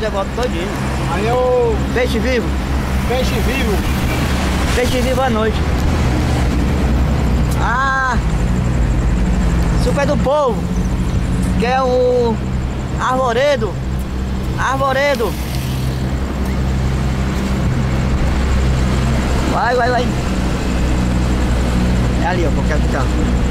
devolve todinho. Aí é o Peixe vivo. peixe vivo. Peixe vivo à noite. Ah! Super é do povo. Que é o Arvoredo. Arvoredo. Vai, vai, vai. É ali, ó, qualquer canto.